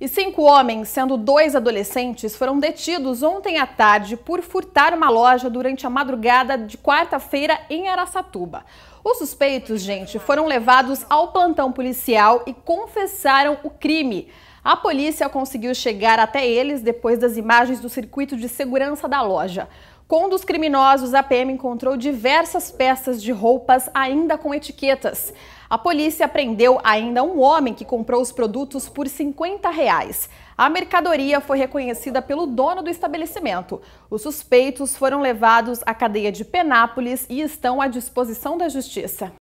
E cinco homens, sendo dois adolescentes, foram detidos ontem à tarde por furtar uma loja durante a madrugada de quarta-feira em Araçatuba. Os suspeitos, gente, foram levados ao plantão policial e confessaram o crime. A polícia conseguiu chegar até eles depois das imagens do circuito de segurança da loja. Com um dos criminosos, a PM encontrou diversas peças de roupas ainda com etiquetas. A polícia prendeu ainda um homem que comprou os produtos por 50 reais. A mercadoria foi reconhecida pelo dono do estabelecimento. Os suspeitos foram levados à cadeia de Penápolis e estão à disposição da justiça.